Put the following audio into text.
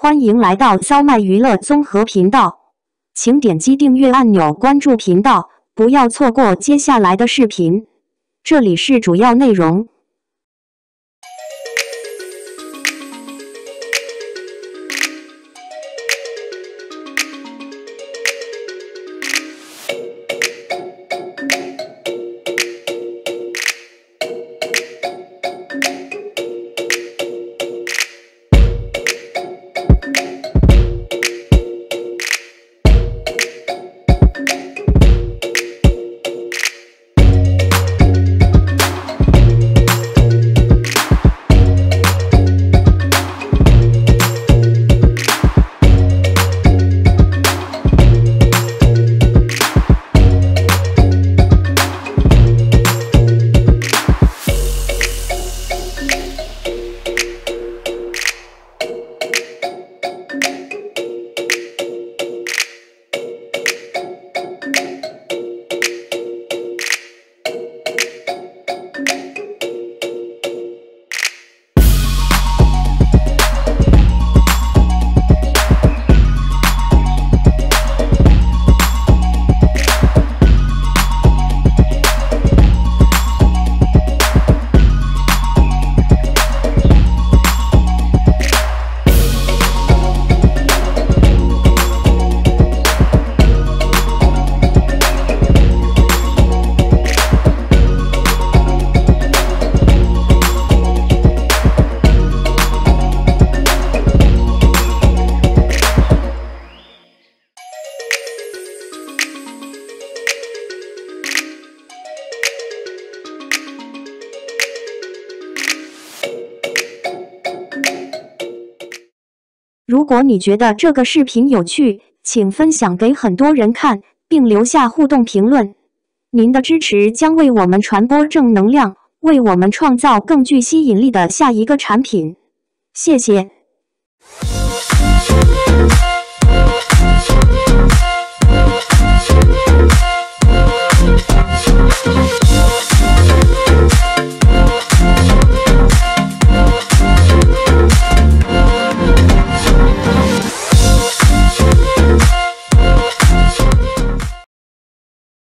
欢迎来到骚麦娱乐综合频道，请点击订阅按钮关注频道，不要错过接下来的视频。这里是主要内容。如果你觉得这个视频有趣，请分享给很多人看，并留下互动评论。您的支持将为我们传播正能量，为我们创造更具吸引力的下一个产品。谢谢。